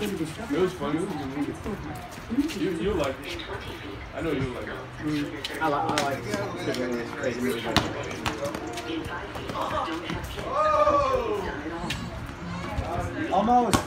It was funny. You, you like it. I know you like it. I, like. I like it. crazy movies like. Almost.